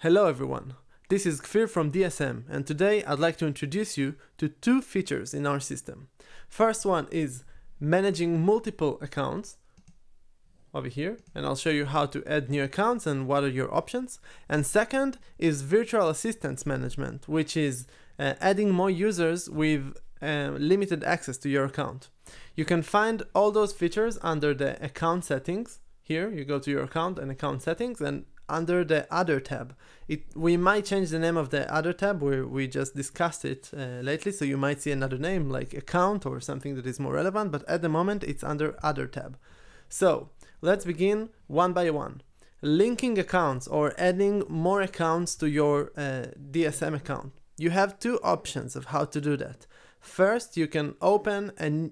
Hello everyone, this is Kfir from DSM and today I'd like to introduce you to two features in our system. First one is managing multiple accounts over here and I'll show you how to add new accounts and what are your options. And second is virtual assistance management which is uh, adding more users with uh, limited access to your account. You can find all those features under the account settings. Here you go to your account and account settings and under the other tab. It we might change the name of the other tab where we just discussed it uh, lately, so you might see another name like account or something that is more relevant, but at the moment it's under other tab. So let's begin one by one. Linking accounts or adding more accounts to your uh, DSM account. You have two options of how to do that. First, you can open a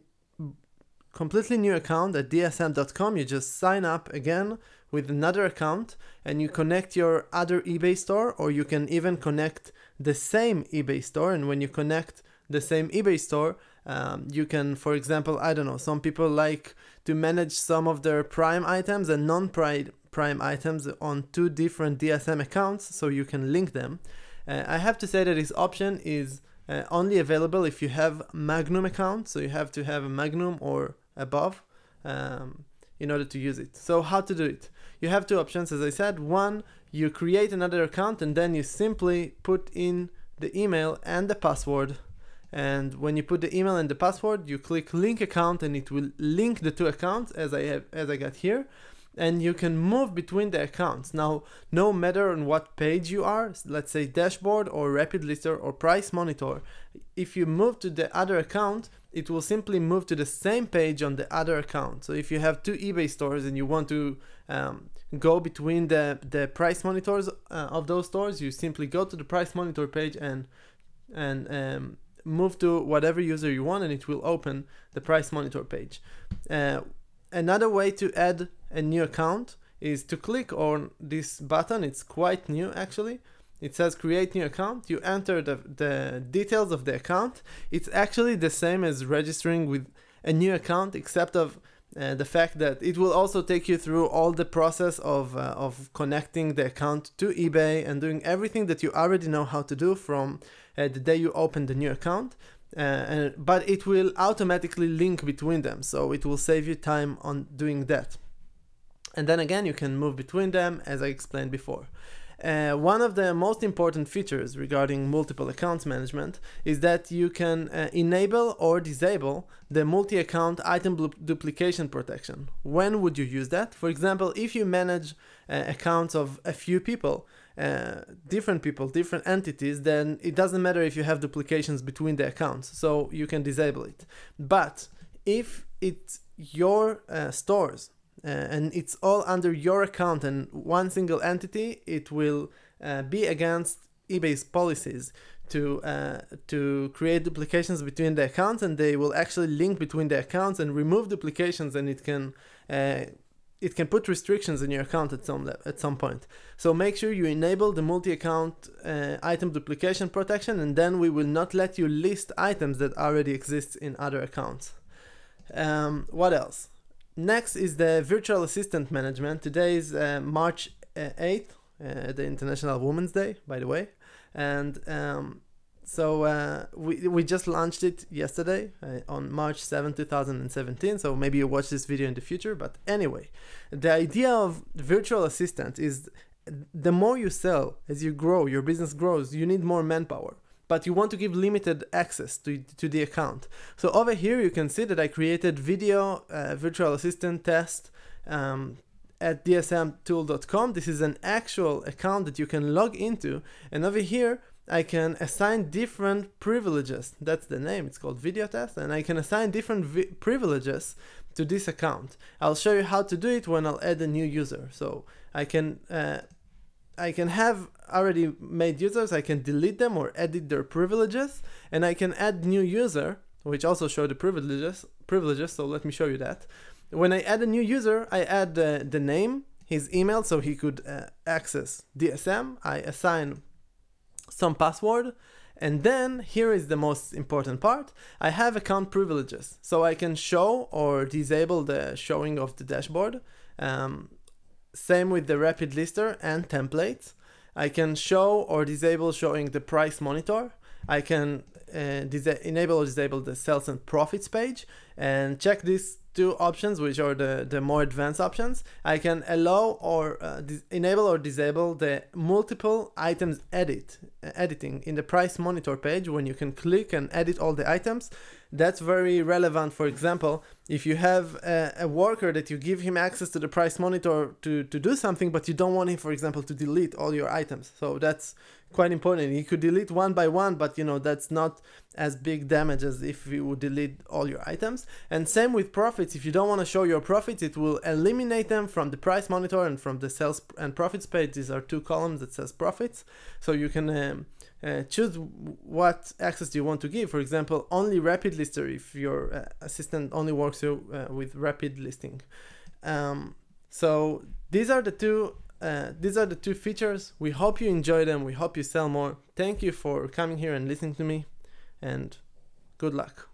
completely new account at dsm.com. You just sign up again with another account and you connect your other eBay store or you can even connect the same eBay store and when you connect the same eBay store um, you can for example I don't know some people like to manage some of their prime items and non-prime prime items on two different DSM accounts so you can link them. Uh, I have to say that this option is uh, only available if you have Magnum account so you have to have a Magnum or above. Um, in order to use it. So how to do it? You have two options as I said. One, you create another account and then you simply put in the email and the password. And when you put the email and the password, you click link account and it will link the two accounts as I have as I got here. And you can move between the accounts. Now, no matter on what page you are, let's say dashboard or rapid lister or price monitor, if you move to the other account, it will simply move to the same page on the other account. So if you have two eBay stores and you want to um, go between the, the price monitors uh, of those stores, you simply go to the price monitor page and and um, move to whatever user you want and it will open the price monitor page. Uh, another way to add a new account is to click on this button. It's quite new actually it says create new account you enter the, the details of the account it's actually the same as registering with a new account except of uh, the fact that it will also take you through all the process of, uh, of connecting the account to eBay and doing everything that you already know how to do from uh, the day you open the new account. Uh, and, but it will automatically link between them, so it will save you time on doing that. And then again, you can move between them as I explained before. Uh, one of the most important features regarding multiple accounts management is that you can uh, enable or disable the multi-account item duplication protection. When would you use that? For example, if you manage uh, accounts of a few people, uh, different people, different entities, then it doesn't matter if you have duplications between the accounts, so you can disable it. But if it's your uh, stores uh, and it's all under your account and one single entity, it will uh, be against eBay's policies to uh, to create duplications between the accounts, and they will actually link between the accounts and remove duplications, and it can uh, it can put restrictions in your account at some at some point. So make sure you enable the multi-account uh, item duplication protection, and then we will not let you list items that already exist in other accounts. Um, what else? Next is the virtual assistant management. Today is uh, March 8th, uh, uh, the International Women's Day, by the way. And um, so uh, we, we just launched it yesterday uh, on March 7, 2017. So maybe you watch this video in the future. But anyway, the idea of virtual assistant is the more you sell as you grow, your business grows, you need more manpower but you want to give limited access to, to the account. So over here you can see that I created video uh, virtual assistant test um, at dsmtool.com. This is an actual account that you can log into and over here I can assign different privileges. That's the name, it's called video test and I can assign different privileges to this account. I'll show you how to do it when I'll add a new user. So I can uh, I can have already made users, I can delete them or edit their privileges, and I can add new user, which also show the privileges, privileges, so let me show you that. When I add a new user, I add uh, the name, his email, so he could uh, access DSM, I assign some password, and then here is the most important part, I have account privileges, so I can show or disable the showing of the dashboard, um, same with the rapid lister and templates. I can show or disable showing the price monitor. I can uh, enable or disable the sales and profits page and check these two options which are the, the more advanced options. I can allow or uh, enable or disable the multiple items edit uh, editing in the price monitor page. When you can click and edit all the items that's very relevant. For example if you have a, a, worker that you give him access to the price monitor to, to do something but you don't want him for example to delete all your items. So that's quite important. You could delete one by one, but you know that's not as big damage as if you would delete all your items. And same with profits. If you don't want to show your profits, it will eliminate them from the price monitor and from the sales and profits page. These are two columns that says profits, so you can um, uh, choose what access do you want to give. For example, only rapid lister if your uh, assistant only works uh, with rapid listing. Um, so these are the two uh, these are the two features. We hope you enjoy them. We hope you sell more. Thank you for coming here and listening to me, and good luck.